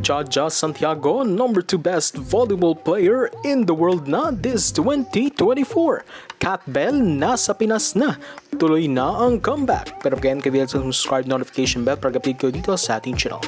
Jaja Santiago, number 2 best volleyball player in the world na this 2024. Kat Bell, nasa Pinas na. Tuloy na ang comeback. Pero again, kayo sa subscribe notification bell para kapit ko dito sa ating channel.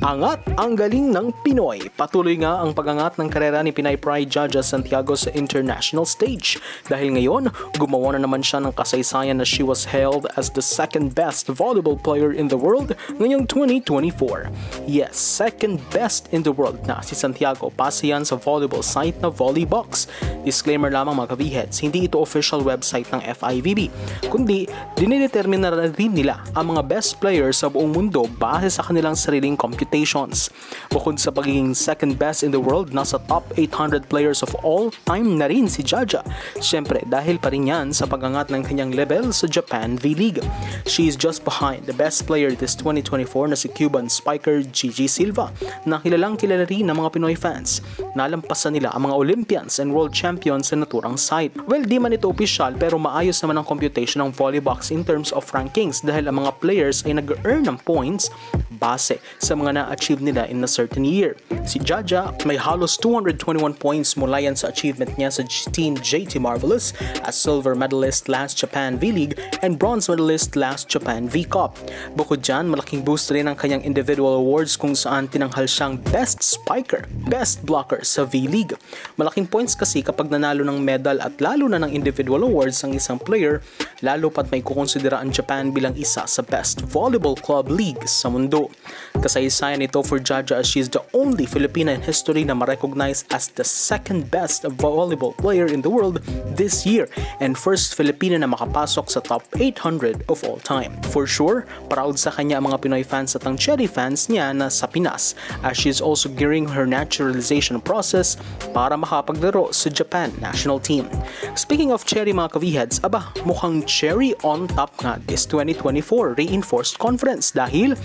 Angat ang galing ng Pinoy. Patuloy nga ang pagangat ng karera ni Pinay Pride Jaja Santiago sa international stage. Dahil ngayon, gumawa na naman siya ng kasaysayan na she was hailed as the second best volleyball player in the world ngayong 2024. Yes, second best in the world na si Santiago. Pasa yan sa volleyball site na Volleybox. Disclaimer lamang mga kaviheads, hindi ito official website ng FIVB, kundi dinidetermine na rin nila ang mga best players sa buong mundo base sa kanilang sariling computations. Bukod sa pagiging second best in the world, nasa top 800 players of all time na rin si Jaja. Siyempre, dahil pa rin yan sa pagangat ng kanyang level sa Japan V-League. She is just behind the best player this 2024 na si Cuban spiker Gigi Silva na kilalang kilala rin ng mga Pinoy fans. Nalampasan nila ang mga Olympians and world champions sa naturang site. Well, di man ito official pero maayos naman ang computation ng Volleybox in terms of rankings dahil ang mga players ay nag-earn ng points base sa mga na-achieve nila in a certain year. Si Jaja may halos 221 points mula yan sa achievement niya sa Team JT Marvelous as silver medalist last Japan V-League and bronze medalist last Japan V-Cup. Bukod dyan, malaking boost rin ang kanyang individual awards kung saan tinanghal siyang Best Spiker, Best Blocker sa V-League. Malaking points kasi kapag nanalo ng medal at lalo na ng individual awards ang isang player, lalo pat may kukonsidera ang Japan bilang isa sa best volleyball club league sa mundo. Kasaysayan ito for Jaja as she is the only Filipina in history na ma-recognize as the second best volleyball player in the world this year and first Filipina na makapasok sa top 800 of all time. For sure, proud sa kanya ang mga Pinoy fans at ang Cherry fans niya na sa Pinas as she is also gearing her naturalization process para makapaglaro sa Japan national team. Speaking of Cherry mga kaviheads, aba, mukhang Cherry on top nga this 2024 reinforced conference dahil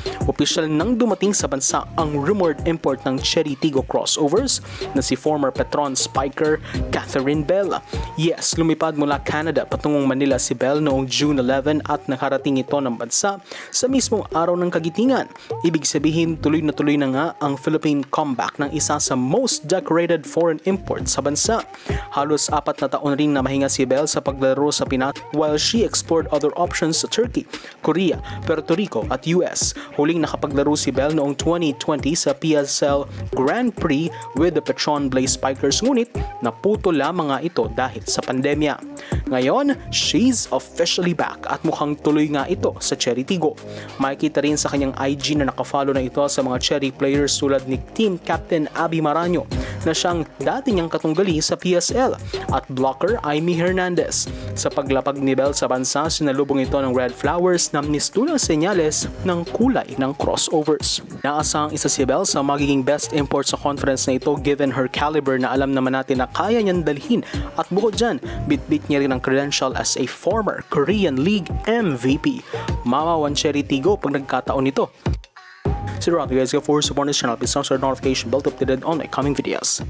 official nang dumating sa bansa ang rumored import ng Cherry Tigo crossovers na si former Petron spiker Catherine Bell. Yes, lumipad mula Canada patungong Manila si Bell noong June 11 at nakarating ito ng bansa sa mismong araw ng kagitingan. Ibig sabihin, tuloy na tuloy na nga ang Philippine comeback ng isa sa most decorated foreign import sa bansa. Halos apat na taon ring na mahinga si Bell sa paglalaro sa Pinas while she explored other options sa Turkey, Korea, Puerto Rico at US. Huling nakapaglaro si Bell noong 2020 sa PSL Grand Prix with the Petron Blaze Spikers ngunit naputo lamang nga ito dahil sa pandemya. Ngayon, she's officially back at mukhang tuloy nga ito sa Cherry Tigo. Makikita rin sa kanyang IG na nakafollow na ito sa mga Cherry players tulad ni Team Captain Abby Maranyo na siyang dati niyang katunggali sa PSL at blocker Amy Hernandez. Sa paglapag ni Bell sa bansa, sinalubong ito ng red flowers na mistulang senyales ng kulay ng crossovers. Naasang isa si Bell sa magiging best import sa conference na ito given her caliber na alam naman natin na kaya niyang dalhin at bukod dyan, bitbit niya rin ang credential as a former Korean League MVP. Mama Cherry Tigo pag nagkataon nito. So, around you guys for support this channel, please subscribe notification bell to updated on my coming videos.